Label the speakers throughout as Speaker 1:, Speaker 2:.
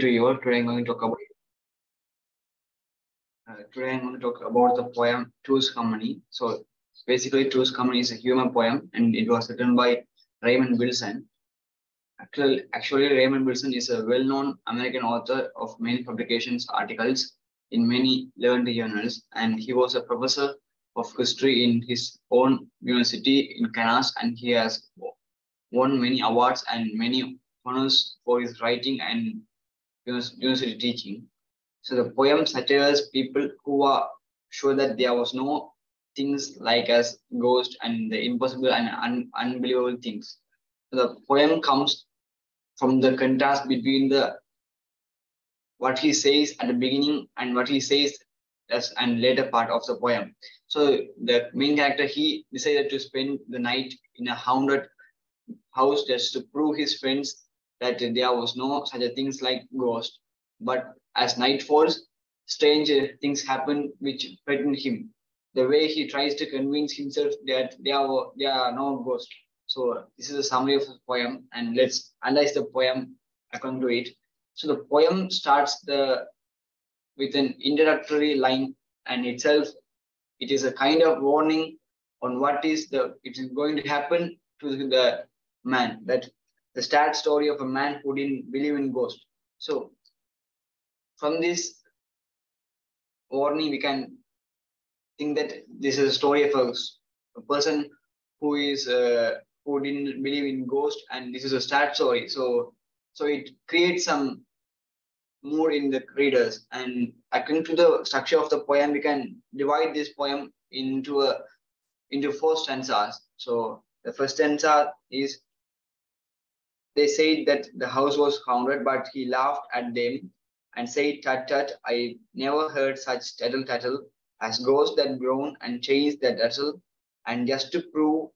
Speaker 1: to you all. Today I'm going to talk about uh, today I'm going to talk about the poem Two's Company. So basically, Two's Company is a human poem, and it was written by Raymond Wilson. Actually, actually, Raymond Wilson is a well-known American author of many publications, articles in many learned journals, and he was a professor of history in his own university in Kansas, and he has won many awards and many honors for his writing and university teaching. So the poem satires people who are sure that there was no things like as ghost and the impossible and un- unbelievable things. So the poem comes from the contrast between the what he says at the beginning and what he says as and later part of the poem. So the main character he decided to spend the night in a haunted house just to prove his friends that there was no such a things like ghost. But as night falls, strange things happen which threaten him. The way he tries to convince himself that there are, there are no ghosts. So this is a summary of the poem, and let's analyze the poem according to it. So the poem starts the with an introductory line, and itself it is a kind of warning on what is the it is going to happen to the man. That the sad story of a man who didn't believe in ghosts. So from this warning, we can think that this is a story of a, a person who is uh, who didn't believe in ghosts, and this is a sad story. So so it creates some mood in the readers, and according to the structure of the poem, we can divide this poem into a into four stanzas. So the first stanza is they said that the house was haunted, but he laughed at them and said, Tut tut, I never heard such tattle tattle as ghosts that groan and chains that rattle. And just to prove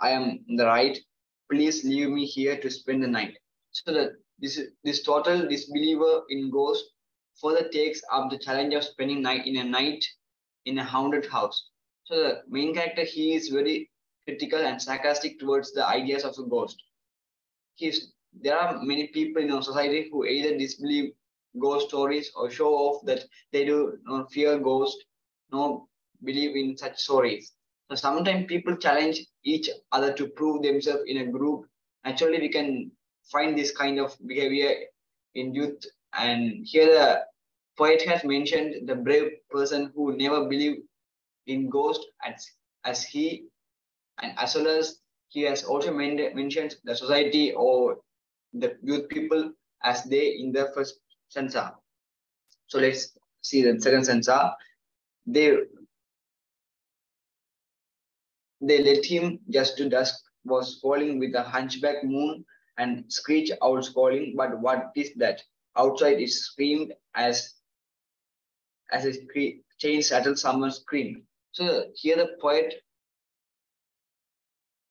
Speaker 1: I am the right, please leave me here to spend the night. So that this this total disbeliever in ghosts further takes up the challenge of spending night in a night in a haunted house. So the main character he is very critical and sarcastic towards the ideas of a ghost. There are many people in our society who either disbelieve ghost stories or show off that they do not fear ghosts, no believe in such stories. So sometimes people challenge each other to prove themselves in a group. Actually, we can find this kind of behavior in youth. And here the poet has mentioned the brave person who never believed in ghosts as, as he, and as well as he has also mentioned the society or the youth people as they in the first stanza. So let's see the second stanza. They they let him just to dusk was falling with a hunchback moon and screech owls calling. But what is that? Outside it screamed as as a chain rattled someone screamed. So here the poet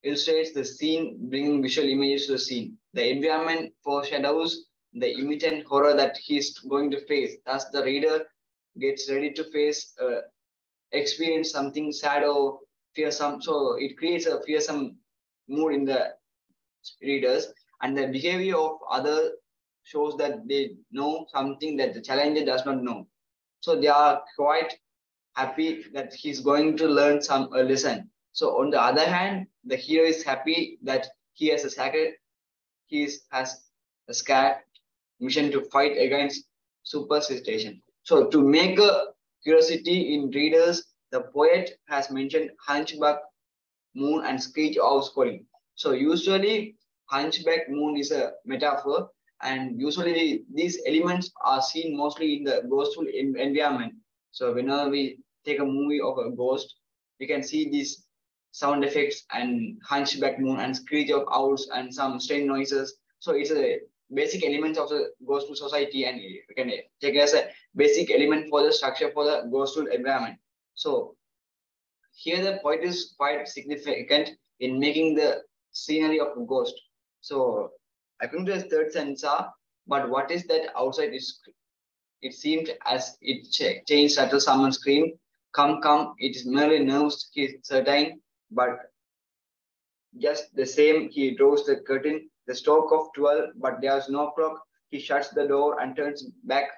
Speaker 1: illustrates the scene, bringing visual images to the scene. The environment foreshadows the imminent horror that he's going to face. Thus, the reader gets ready to face, uh, experience something sad or fearsome. So it creates a fearsome mood in the readers, and the behavior of other shows that they know something that the challenger does not know. So they are quite happy that he's going to learn some a lesson. So on the other hand, the hero is happy that he has a sacred, he is, has a scared mission to fight against superstition. So to make a curiosity in readers, the poet has mentioned hunchback moon and screech owl calling. So usually hunchback moon is a metaphor and usually these elements are seen mostly in the ghostful environment. So whenever we take a movie of a ghost, we can see these sound effects and hunchback moon and screech of owls and some strange noises. So it's a basic element of the ghost ghostful society and we can take it as a basic element for the structure for the ghost ghostful environment. So here the point is quite significant in making the scenery of a ghost. So according to the third stanza, but what is that outside is it seemed as it changed until someone screamed, come, come, it is merely nerves, he's certain, but just the same, he draws the curtain, the stroke of 12, but there's no clock. he shuts the door and turns back,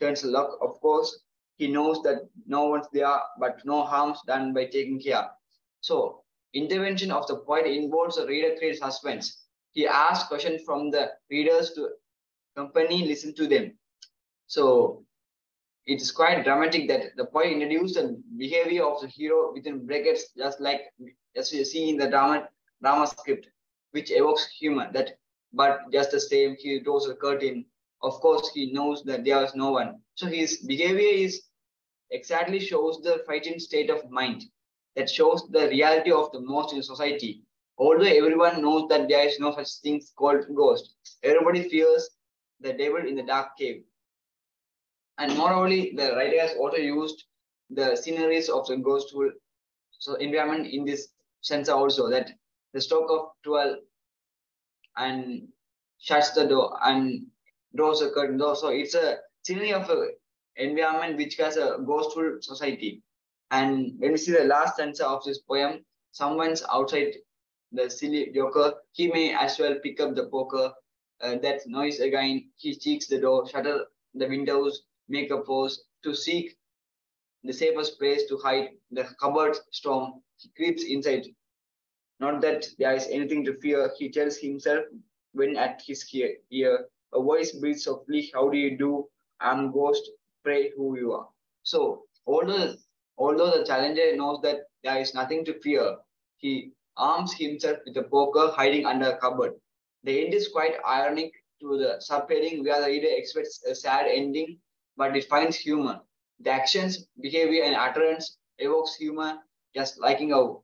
Speaker 1: turns the lock. Of course, he knows that no one's there, but no harm's done by taking care. So intervention of the poet involves the reader creates suspense. He asks questions from the readers to company listen to them. So it is quite dramatic that the poet introduced the behavior of the hero within brackets, just like as we see in the drama drama script, which evokes humor. That, but just the same, he draws a curtain. Of course, he knows that there is no one. So his behavior is exactly shows the frightened state of mind that shows the reality of the most in society. Although everyone knows that there is no such thing called ghost, everybody fears the devil in the dark cave. And moreover, the writer has also used the sceneries of the ghostful so environment in this sense also that the stroke of 12 and shuts the door and draws a curtain door. So it's a scenery of a environment which has a ghostful society. And when we see the last stanza of this poem, someone's outside the silly joker, he may as well pick up the poker. Uh, that noise again, he cheeks the door, shutter the windows, make a pose to seek the safest place to hide the cupboard storm. He creeps inside. Not that there is anything to fear, he tells himself when at his ear. A voice breathes softly, How do you do? I'm ghost, pray who you are. So, although, although the challenger knows that there is nothing to fear, he arms himself with a poker hiding under a cupboard. The end is quite ironic to the subheading where the reader expects a sad ending but it finds humor. The actions, behavior, and utterance evokes humor, just liking a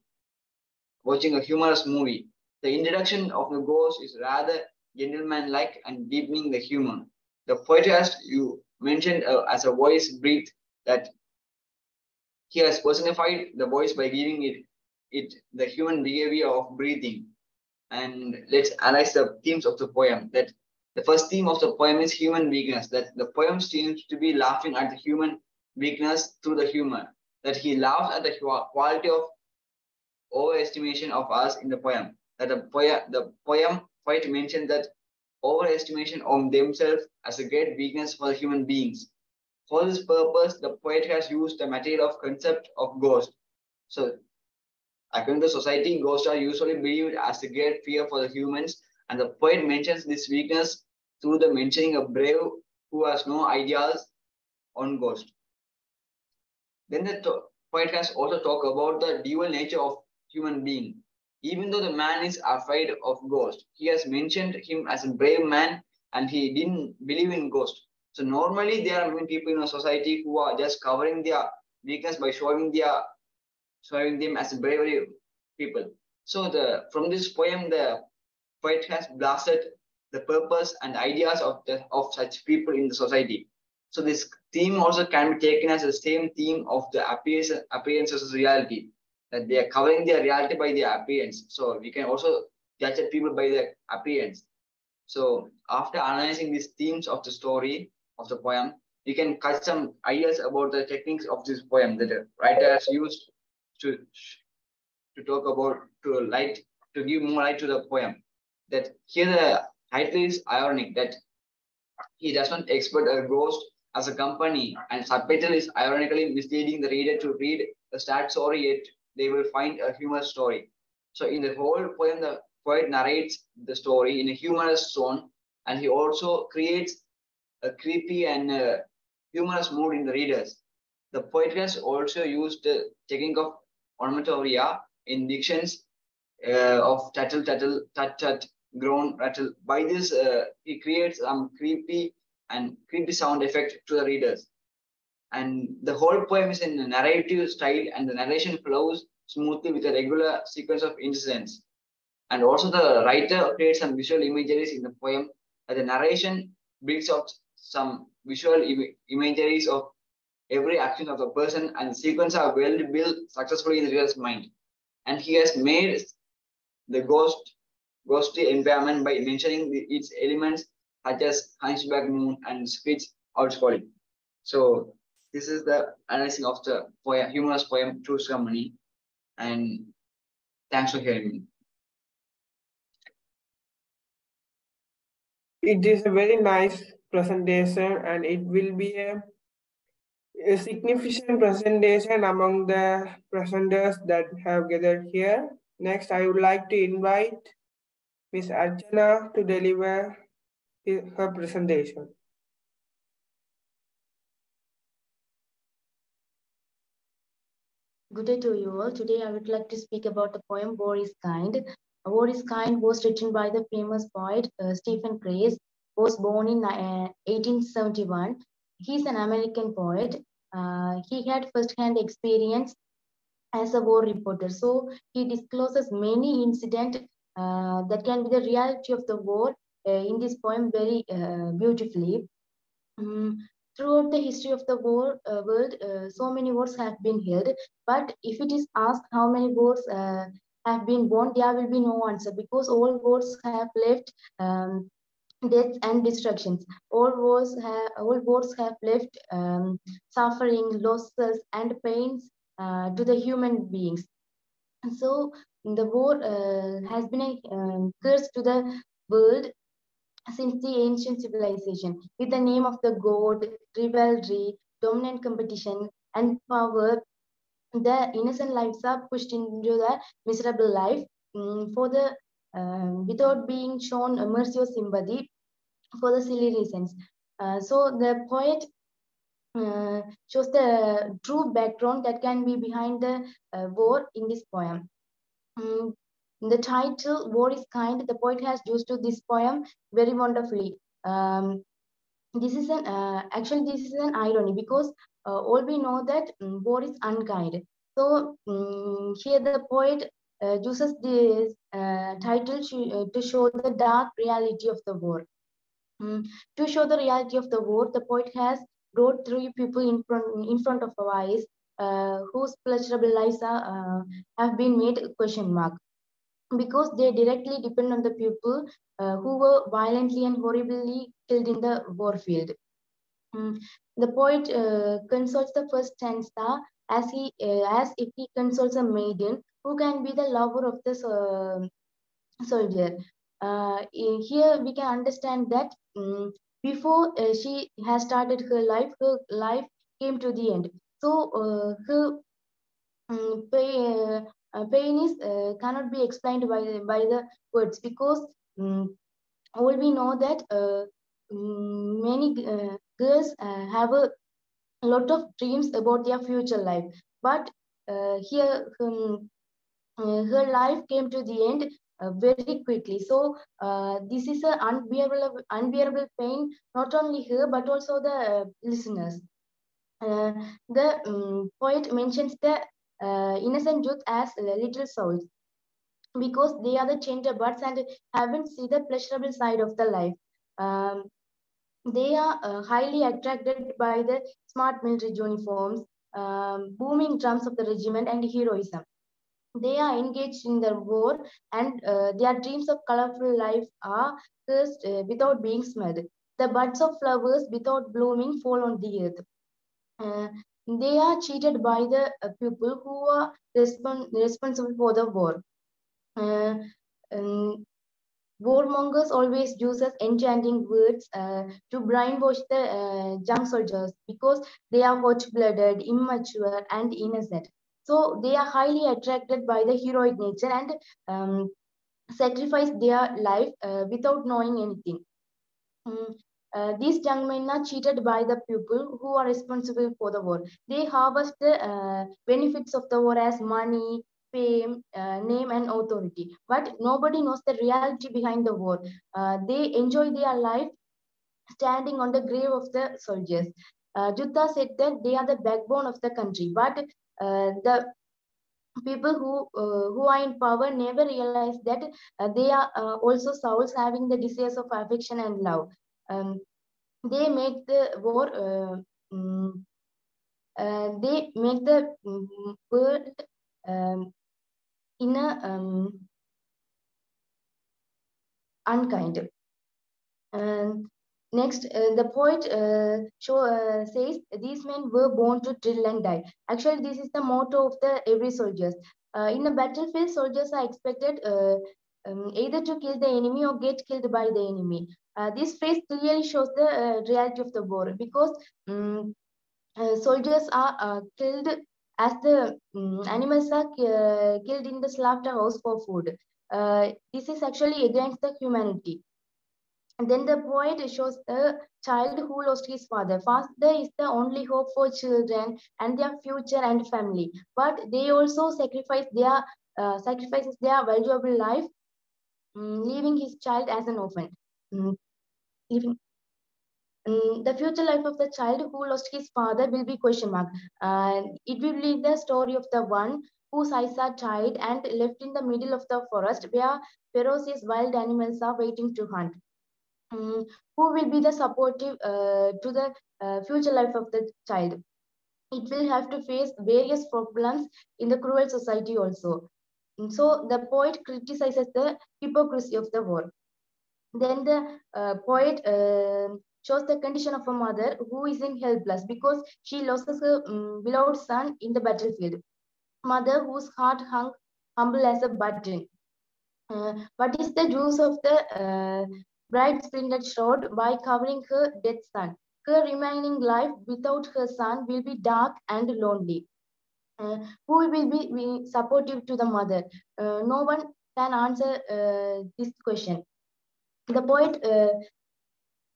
Speaker 1: watching a humorous movie. The introduction of the ghost is rather gentleman-like and deepening the humor. The poetess you mentioned uh, as a voice breathe that he has personified the voice by giving it it the human behavior of breathing. And let's analyze the themes of the poem. That the first theme of the poem is human weakness, that the poem seems to be laughing at the human weakness through the humor, that he laughs at the quality of overestimation of us in the poem. That the, poem, the poem quite mentioned that overestimation of themselves as a great weakness for human beings. For this purpose, the poet has used the material of concept of ghost. So, according to society, ghosts are usually believed as a great fear for the humans and the poet mentions this weakness through the mentioning of brave who has no ideas on ghost. Then the poet has also talked about the dual nature of human being. Even though the man is afraid of ghost, he has mentioned him as a brave man and he didn't believe in ghost. So normally there are many people in a society who are just covering their weakness by showing their showing them as bravery people. So the from this poem, the poet has blasted the purpose and ideas of, the, of such people in the society. So this theme also can be taken as the same theme of the appearance, of reality, that they are covering their reality by their appearance. So we can also judge people by their appearance. So after analyzing these themes of the story of the poem, we can catch some ideas about the techniques of this poem that the writer has used to to talk about to light to give more light to the poem that here the title is ironic that he does not expect a ghost as a company and subtitle is ironically misleading the reader to read a sad story yet they will find a humorous story. So in the whole poem, the poet narrates the story in a humorous tone and he also creates a creepy and uh, humorous mood in the readers. The poet has also used the technique of onomatopoeia in dictions uh, of tattle, tattle, tat, tat, groan, rattle. By this, uh, he creates some creepy and creepy sound effect to the readers. And the whole poem is in a narrative style, and the narration flows smoothly with a regular sequence of incidents. And also, the writer creates some visual imageries in the poem. And the narration brings out some visual Im imageries of every action of the person, and the sequence are well built successfully in the reader's mind. And he has made the ghost ghostly environment by mentioning the, its elements such as hunchback moon and speech outscalling. So this is the analysis of the poem, humorous poem Two's Company. And thanks for hearing me.
Speaker 2: it is a very nice presentation and it will be a, a significant presentation among the presenters that have gathered here. Next, I would like to invite Ms. Archana to deliver her presentation.
Speaker 3: Good day to you all. Today I would like to speak about the poem War is Kind. War is Kind was written by the famous poet uh, Stephen Crane, was born in uh, 1871. He's an American poet. Uh, he had first-hand experience as a war reporter. So he discloses many incidents uh, that can be the reality of the war uh, in this poem very uh, beautifully. Um, throughout the history of the war, uh, world, so many wars have been held. But if it is asked how many wars have been won, there will be no answer because all wars have left um, deaths and destructions. All wars have, all wars have left um, suffering, losses, and pains uh, to the human beings. And so the war uh, has been a um, curse to the world since the ancient civilization with the name of the god, rivalry, dominant competition, and power. The innocent lives are pushed into the miserable life um, for the uh, without being shown mercy or sympathy for the silly reasons. Uh, so the poet uh, shows the true background that can be behind the uh, war in this poem. Um, the title War is Kind, the poet has used to this poem very wonderfully. Um, this is an uh, actually this is an irony because uh, all we know that um, war is unkind. So um, here the poet uh, uses this uh, title to, to show the dark reality of the war. Mm. To show the reality of the war, the poet has brought three people in front, in front of our eyes uh, whose pleasurable lives are, uh, have been made a question mark because they directly depend on the people uh, who were violently and horribly killed in the war field. Mm. The poet uh, consults the first stanza as he uh, as if he consults a maiden who can be the lover of the uh, soldier. Uh, here we can understand that um, before uh, she has started her life, her life came to the end. So uh, her uh, pain is uh, cannot be explained by the, by the words because um, all we know that uh, many girls have a lot of dreams about their future life but here um, her life came to the end uh, very quickly. So uh, this is an unbearable, unbearable pain, not only her, but also the uh, listeners. The um, poet mentions the innocent youth as little souls because they are the buds and haven't seen the pleasurable side of the life. Um, they are uh, highly attracted by the smart military uniforms, um, booming drums of the regiment, and heroism they are engaged in the war and uh, their dreams of colorful life are cursed uh, without being smelled. The buds of flowers without blooming fall on the earth. Uh, they are cheated by the uh, people who are respon responsible for the war. Uh, um, warmongers always use enchanting words uh, to brainwash the young soldiers because they are hot-blooded, immature, and innocent. So they are highly attracted by the heroic nature and um, sacrifice their life uh, without knowing anything. Um, uh, these young men are cheated by the people who are responsible for the war. They harvest the uh, benefits of the war as money, fame, uh, name, and authority. But nobody knows the reality behind the war. Uh, they enjoy their life standing on the grave of the soldiers. Uh, Jutta said that they are the backbone of the country, but uh, the people who uh, who are in power never realize that uh, they are also souls having the desires of affection and love. Um, they make the war. Um, they make the world um, in a um, unkind. And Next, uh, the poet uh, show, uh, says these men were born to drill and die. Actually, this is the motto of the every soldiers. Uh, in a battlefield, soldiers are expected um, either to kill the enemy or get killed by the enemy. Uh, this phrase clearly shows the uh, reality of the war because um, uh, soldiers are uh, killed as the um, animals are uh, killed in the slaughterhouse for food. this is actually against the humanity. And then the poet shows a child who lost his father. Father is the only hope for children and their future and family. But they also sacrifice their uh, sacrifices their valuable life, leaving his child as an orphan. Um, leaving um, the future life of the child who lost his father will be question mark. Uh, it will be the story of the one whose eyes are tied and left in the middle of the forest where ferocious wild animals are waiting to hunt. Um, who will be the supportive uh, to the uh, future life of the child? It will have to face various problems in the cruel society also. So the poet criticizes the hypocrisy of the war. Then the uh, poet uh, shows the condition of a mother who is in helpless because she loses her um, beloved son in the battlefield. Mother whose heart hung humble as a button. Uh, what is the use of the uh, bride sprinted shroud by covering her dead son? Her remaining life without her son will be dark and lonely. Uh, who will be, supportive to the mother? Uh, no one can answer uh, this question. The poet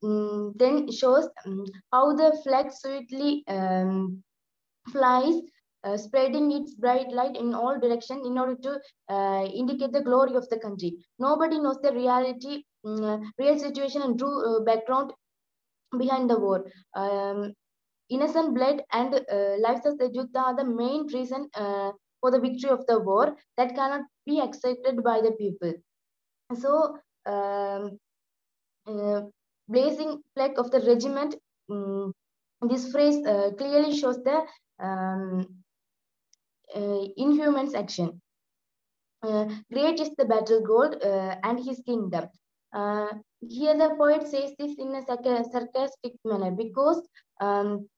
Speaker 3: um, then shows um, how the flag sweetly um, flies, uh, spreading its bright light in all directions in order to uh, indicate the glory of the country. Nobody knows the reality, um, real situation and true uh, background behind the war. Innocent blood and lives of the youth are the main reason for the victory of the war that cannot be accepted by the people. So, um, uh, blazing flag of the regiment. Um, this phrase uh, clearly shows the um, uh, inhuman's action. Uh, great is the battle gold uh, and his kingdom. Uh, here the poet says this in a sarcastic manner because um,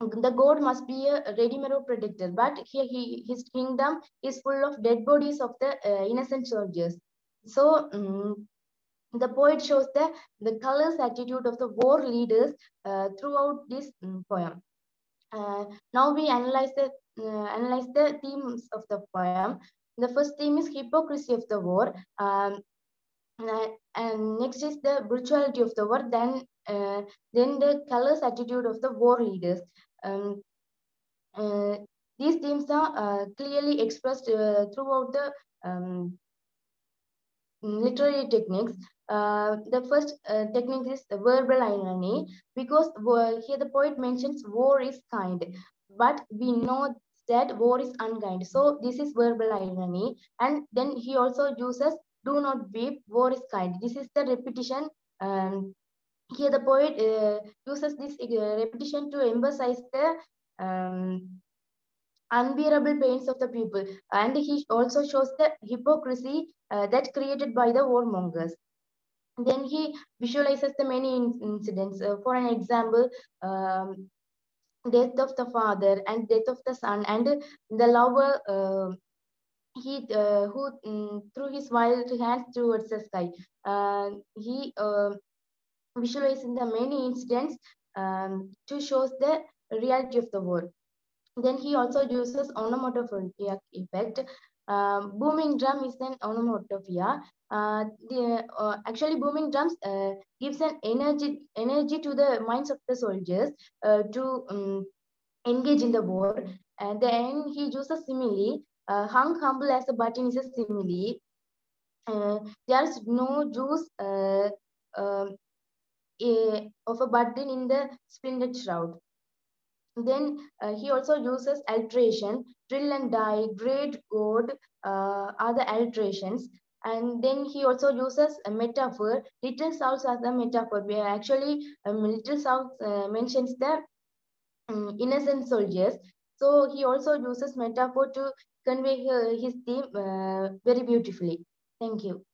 Speaker 3: the god must be a ready-made protector, but here he, his kingdom is full of dead bodies of the innocent soldiers. So um, the poet shows the, the colors attitude of the war leaders uh, throughout this um, poem. Uh, now we analyze the uh, analyze the themes of the poem. The first theme is hypocrisy of the war. Um, uh, and next is the brutality of the war. Then, uh, then the colors attitude of the war leaders. Um, uh, these themes are clearly expressed throughout the um, literary techniques. Uh, the first uh, technique is verbal irony because here the poet mentions war is kind, but we know that war is unkind. So this is verbal irony. And then he also uses do not weep, war is kind. This is the repetition. Um, here the poet uh, uses this uh, repetition to emphasize the um, unbearable pains of the people. And he also shows the hypocrisy uh, that created by the warmongers. Then he visualizes the many incidents. Uh, for an example, um, death of the father and death of the son and the lover uh, he who um, threw his wild hands towards the sky. Uh, he uh, visualizing the many incidents um, to show the reality of the war. Then he also uses onomatopoeia effect. Uh, booming drum is an onomatopoeia. Uh, the, uh, actually, booming drums uh, gives an energy energy to the minds of the soldiers uh, to um, engage in the war. And then he uses simile. Uh, hung humble as a button is a simile. there's no juice um, of a button in the splintered shroud. Then uh, he also uses alteration, drill and die, great god, uh, other alterations. And then he also uses a metaphor, little souls as a metaphor. Where actually, um, little souls uh, mentions the um, innocent soldiers. So he also uses metaphor to convey his theme uh, very beautifully. Thank you.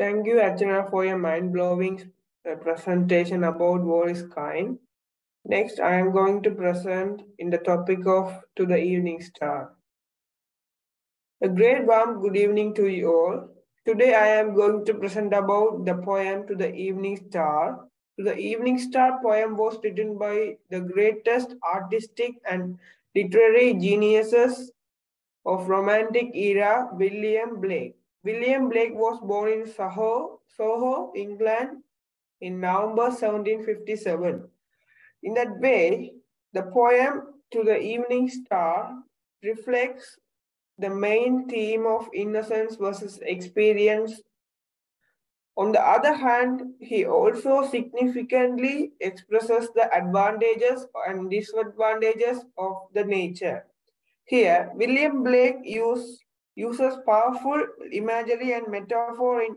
Speaker 2: Thank you, Archana, for your mind-blowing uh, presentation about war is kind. Next, I am going to present in the topic of To the Evening Star. A great warm good evening to you all. Today I am going to present about the poem To the Evening Star. To the Evening Star poem was written by the greatest artistic and literary geniuses of romantic era, William Blake. William Blake was born in Soho, Soho, England in November 1757. In that way, the poem To the Evening Star reflects the main theme of innocence versus experience. On the other hand, he also significantly expresses the advantages and disadvantages of the nature. Here, William Blake use, uses powerful imagery and metaphor in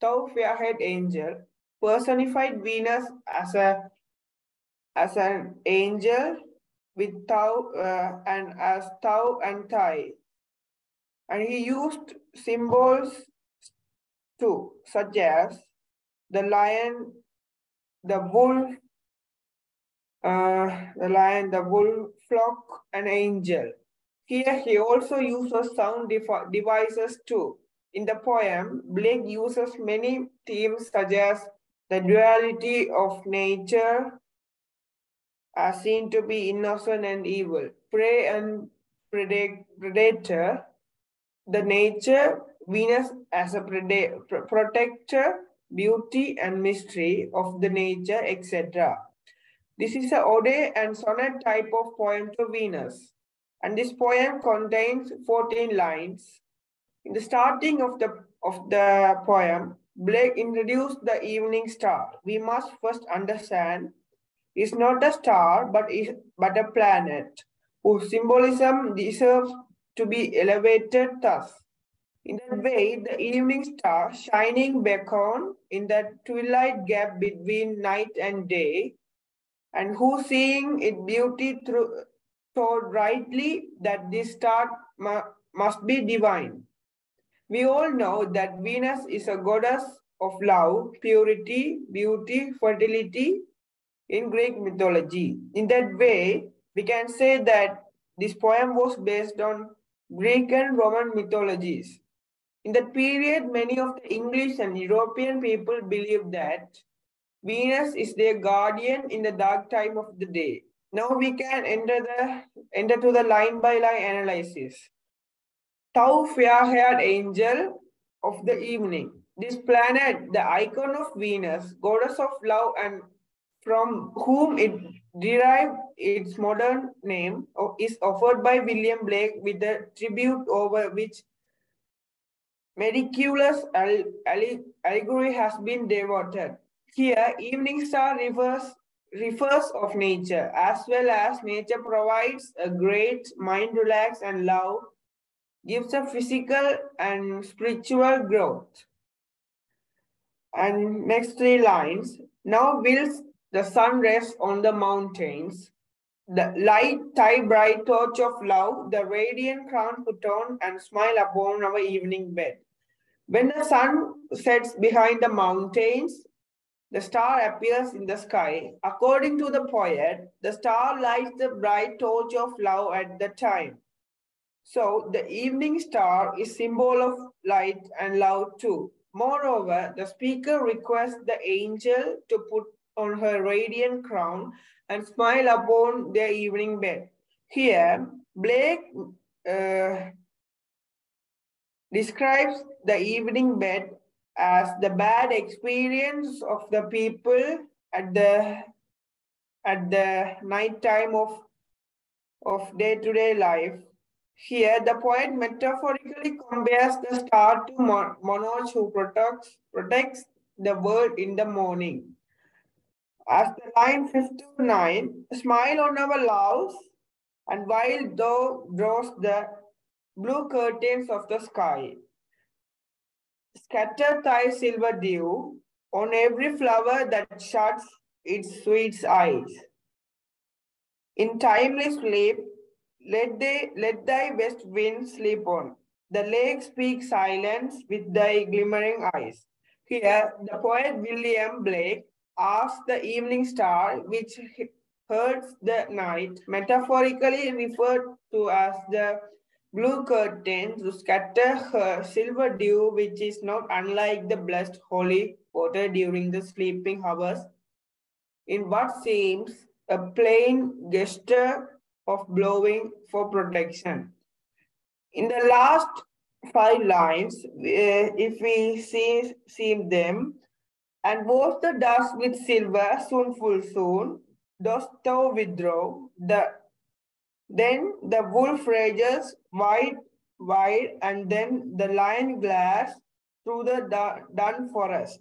Speaker 2: Thou Fairhead Angel, personified Venus as a as an angel with Thou uh, and as Thou and Thy. And he used symbols too, such as the lion, the wolf, uh, the lion, the wolf, flock, and angel. Here he also uses sound devices too. In the poem, Blake uses many themes such as the duality of nature as seen to be innocent and evil, prey and predator, the nature, Venus as a protector, beauty and mystery of the nature, etc. This is a ode and sonnet type of poem to Venus. And this poem contains 14 lines. In the starting of the, of the poem, Blake introduced the evening star. We must first understand it's not a star but is but a planet whose symbolism deserves to be elevated thus. In that way, the evening star shining beacon in that twilight gap between night and day, and who seeing its beauty through thought rightly that this star must be divine. We all know that Venus is a goddess of love, purity, beauty, fertility in Greek mythology. In that way, we can say that this poem was based on Greek and Roman mythologies. In that period, many of the English and European people believed that Venus is their guardian in the dark time of the day. Now we can enter the enter to the line by line analysis. Thou fair-haired angel of the evening. This planet, the icon of Venus, goddess of love and from whom it derived its modern name, is offered by William Blake with the tribute over which meticulous allegory has been devoted. Here, evening star refers refers of nature as well as nature provides a great mind relax and love gives a physical and spiritual growth. And next three lines now whilst the sun rests on the mountains. The light tie bright torch of love the radiant crown put on and smile upon our evening bed. When the sun sets behind the mountains the star appears in the sky. According to the poet, the star lights the bright torch of love at the time. So the evening star is symbol of light and love too. Moreover, the speaker requests the angel to put on her radiant crown and smile upon their evening bed. Here, Blake uh, describes the evening bed as the bad experience of the people at the at the night time of of day-to-day -day life. Here, the poet metaphorically compares the star to monarch who protects, protects the world in the morning. As the line 59, smile on our loves, and while thou draws the blue curtains of the sky, Scatter thy silver dew on every flower that shuts its sweet eyes. In timely sleep, let, they, let thy west wind sleep on. The lake speaks silence with thy glimmering eyes. Here, the poet William Blake asks the evening star, which herds the night, metaphorically referred to as the blue curtains to scatter her silver dew, which is not unlike the blessed holy water during the sleeping hours, in what seems a plain gesture of blowing for protection. In the last five lines, uh, if we see, see them, and wash the dust with silver, soon full soon, dost thou withdraw, the then the wolf rages wide, wide, and then the lion glares through the dun forest.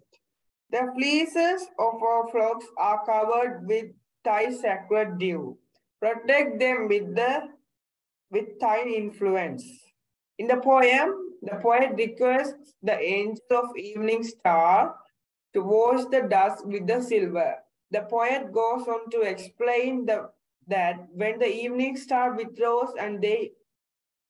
Speaker 2: The fleeces of our flocks are covered with thy sacred dew. Protect them with the with thine influence. In the poem, the poet requests the angel of evening star to wash the dust with the silver. The poet goes on to explain the that when the evening star withdraws and they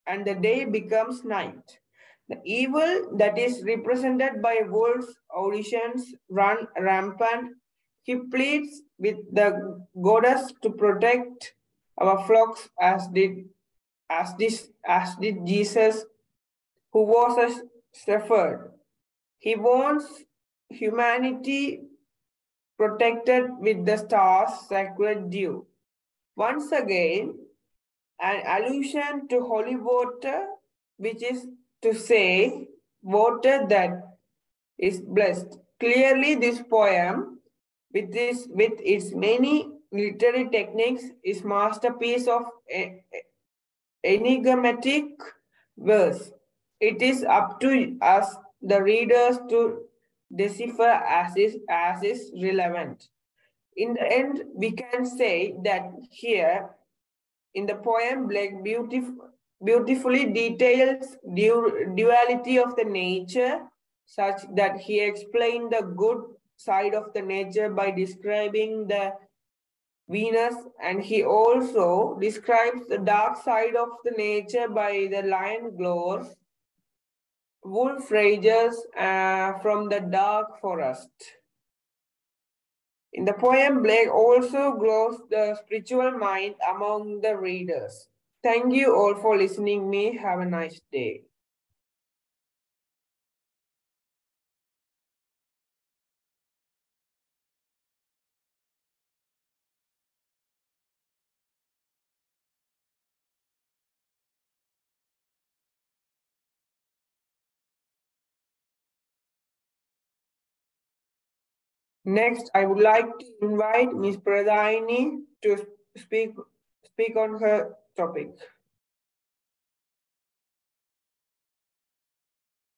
Speaker 2: and the day becomes night, the evil that is represented by wolves' auditions run rampant. He pleads with the goddess to protect our flocks as did as this as did Jesus, who was a shepherd. He wants humanity protected with the star's sacred dew. Once again, an allusion to holy water, which is to say water that is blessed. Clearly, this poem, with, this, with its many literary techniques, is masterpiece of enigmatic verse. It is up to us, the readers, to decipher as is, as is relevant in the end, we can say that here in the poem, Blake beautiful, beautifully details du duality of the nature such that he explained the good side of the nature by describing the Venus and he also describes the dark side of the nature by the lion glows, wolf rages uh, from the dark forest. In the poem, Blake also grows the spiritual mind among the readers. Thank you all for listening me. Have a nice day. Next, I would like to invite Ms. Pradhaini to speak, speak on her topic.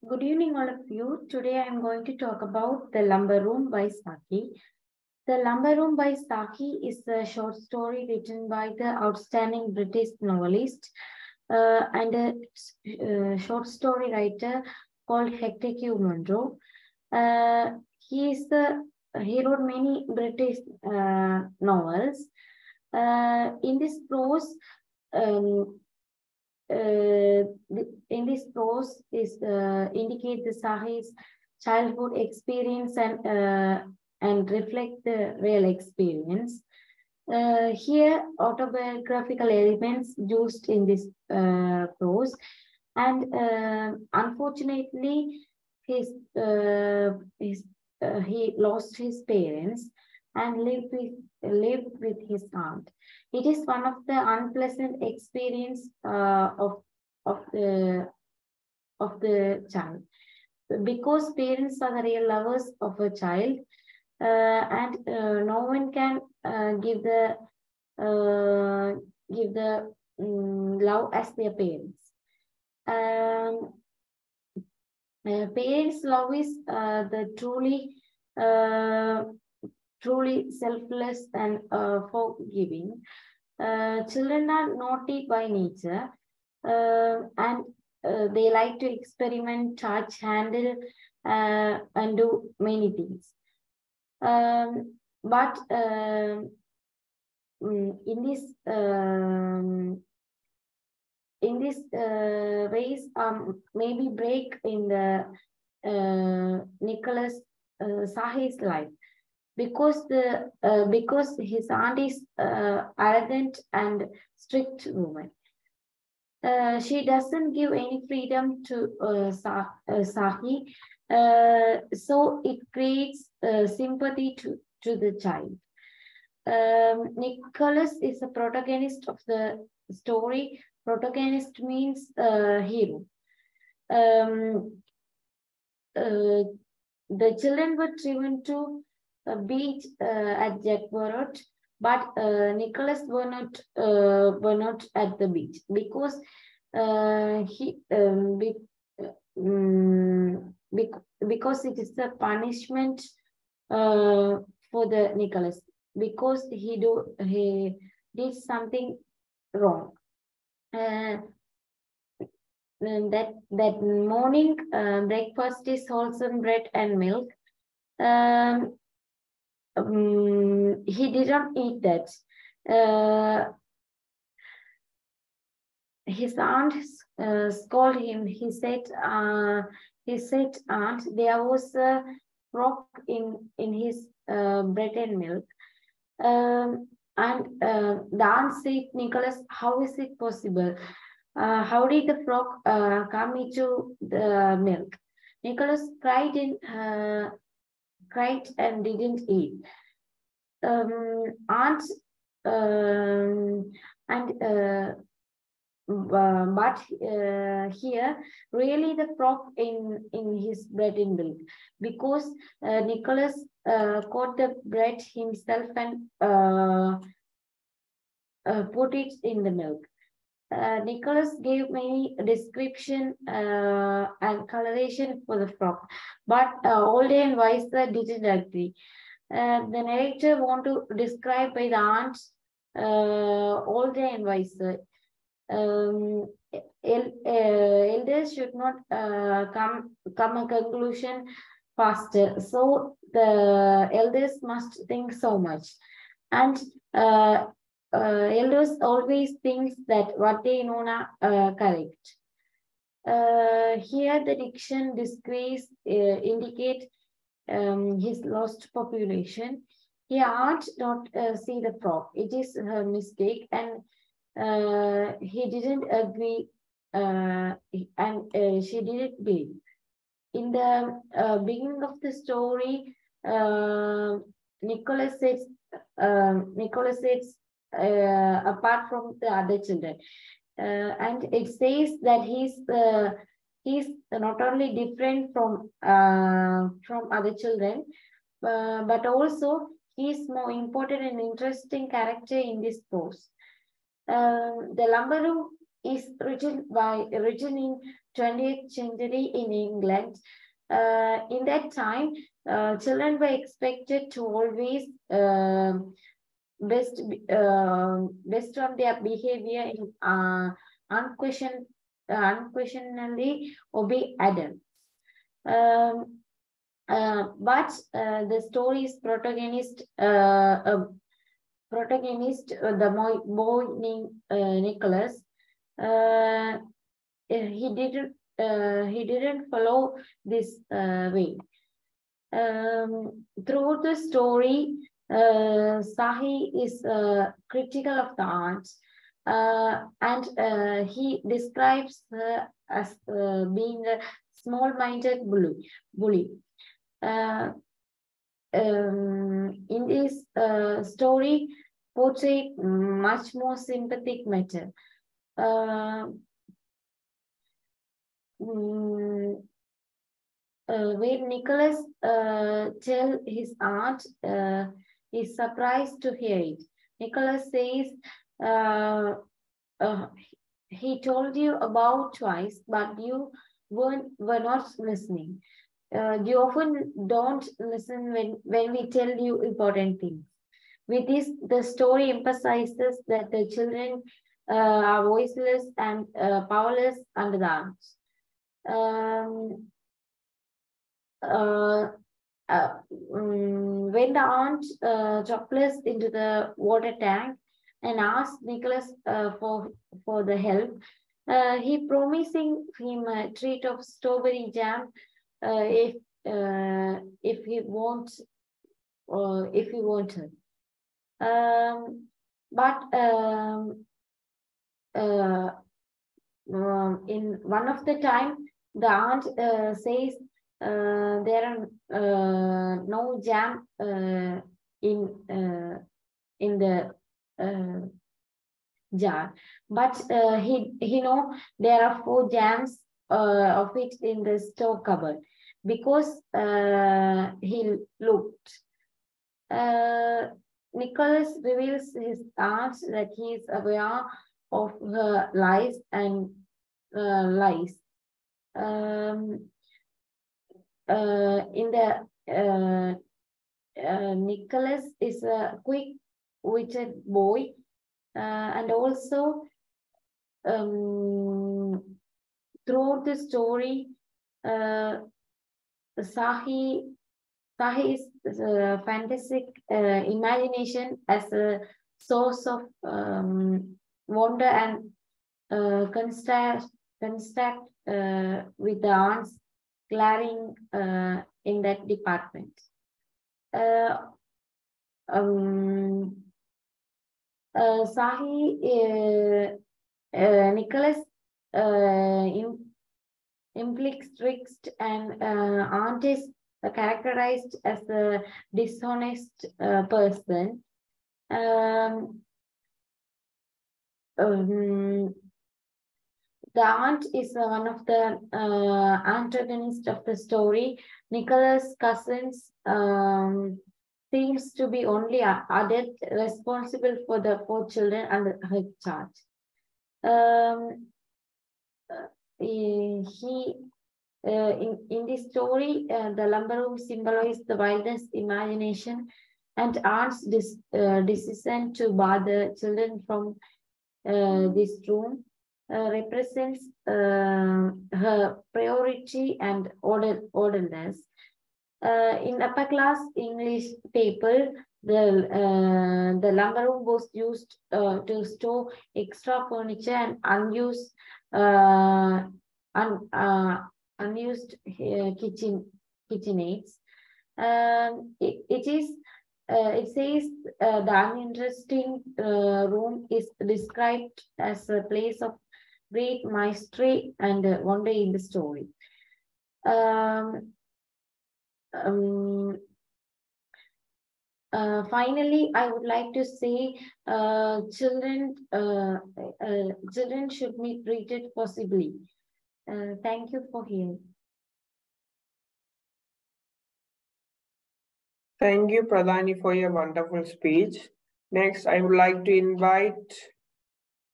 Speaker 4: Good evening, all of you. Today I am going to talk about The Lumber Room by Saki. The Lumber Room by Saki is a short story written by the outstanding British novelist uh, and a uh, short story writer called Hector Hugh Munro. Uh, he is the he wrote many British uh, novels. Uh, in this prose, um, uh, in this prose is indicate the Sahi's childhood experience and and reflect the real experience. Uh, here, autobiographical elements used in this uh, prose, and uh, unfortunately, his his uh, he lost his parents and lived with lived with his aunt. It is one of the unpleasant experience uh, of of the of the child because parents are the real lovers of a child uh, and uh, no one can uh, give the give the um, love as their parents. Um, parents' love is uh, the truly, uh, truly selfless and uh, forgiving. Uh, children are naughty by nature, uh, and they like to experiment, touch, handle, and do many things. Um, but um, mm, in this um, in this uh, ways um, maybe break in the uh, Nicholas uh, Sahi's life because the uh, because his aunt is uh, arrogant and strict woman. Uh, she doesn't give any freedom to uh, Sa- uh, Sahi, uh, so it creates uh, sympathy to, to the child. Um, Nicholas is the protagonist of the story. Protagonist means uh, hero. Um, uh, the children were driven to a beach uh, at Jackworth, but Nicholas were not were not at the beach because he um, be, um, bec- because it is a punishment uh, for the Nicholas because he do he did something wrong. Uh, and that that morning uh, breakfast is wholesome bread and milk. Um, um, he didn't eat that. Uh, his aunt uh, scolded him. He said, uh, "He said, aunt, there was a rock in in his uh, bread and milk." Um, and uh, the aunt said, "Nicholas, how is it possible? Uh, how did the frog uh, come into the milk?" Nicholas cried in uh, cried and didn't eat. Um, aunt um, and uh, uh, but uh, here really the frog in in his bread and milk because uh, Nicholas uh, caught the bread himself and uh, uh, put it in the milk. Uh, Nicholas gave many description uh, and coloration for the frog, but uh, Old and Weiser didn't agree. The narrator want to describe by the aunt Old and Weiser. Um, el- elders should not come come a conclusion faster. So the elders must think so much, and uh, uh, elders always thinks that what they know are uh, correct. Uh, here the diction disgrace uh, indicate um, his lost population. He ought not uh, see the frog. It is her mistake and he didn't agree and she didn't believe. In the uh, beginning of the story, uh, Nicholas says, um, Nicholas says, uh, apart from the other children, uh, and it says that he's uh, he's not only different from uh, from other children, uh, but also he's more important and interesting character in this post. Um, the lumber room is written by written in 20th century in England. Uh, in that time, uh, children were expected to always uh, best uh, based on their behavior in uh, unquestioned, uh, unquestionably obey adults. Um, uh, but uh, the story's protagonist, protagonist, the boy, named Nicholas, he didn't he didn't follow this way. Um, throughout the story, uh, Saki is uh, critical of the arts, uh, and uh, he describes her as uh, being a small-minded bully. bully. Uh, um, in this story, portray much more sympathetic matter. Mm, when Nicholas uh, tell his aunt, uh, is surprised to hear it. Nicholas says, uh, uh, he told you about twice, but you weren't, were not listening. Uh, you often don't listen when, when we tell you important things. With this, the story emphasizes that the children uh, are voiceless and uh, powerless under the arms. Um, uh, uh, when the aunt uh, dropless into the water tank and asked Nicholas uh, for for the help, uh, he promising him a treat of strawberry jam uh, if uh, if he wants or if he wanted. Um, but um, uh, um, in one of the time, the aunt uh, says uh, there are uh, no jam uh, in in the jar, but he he know there are four jams of it in the store cupboard because he looked. Nicholas reveals his aunt that he is aware of her lies and lies. Um, in the uh, uh, Nicholas is a quick-witted boy, uh, and also um, throughout the story, uh, Saki Saki's uh, fantastic uh, imagination as a source of um, wonder and uh, construct, construct uh, with the aunts glaring uh, in that department. Uh, um, uh, Saki, Nicholas im- implies strict and uh, aunt is uh, characterized as a dishonest uh, person. Um, um, the aunt is one of the uh, antagonists of the story. Nicholas' cousins um, seems to be only a adult responsible for the four children under her charge. Um, uh, he uh, in, in this story, uh, the lumber room symbolizes the wildest imagination and aunt's dis, uh, decision to bar the children from uh, this room represents uh, her priority and order, orderliness. Uh, in upper class English paper, the, uh, the lumber room was used uh, to store extra furniture and unused uh, un, uh, unused uh, kitchen kitchenaids. Um, it, it is uh, it says uh, the uninteresting uh, room is described as a place of great mystery and uh, wonder in the story. Um, um, uh, finally, I would like to say uh, children uh, uh, children should be treated possibly. Uh, thank you for hearing.
Speaker 2: Thank you, Pradhani, for your wonderful speech. Next, I would like to invite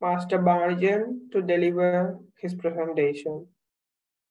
Speaker 2: Master Barjan to deliver his presentation.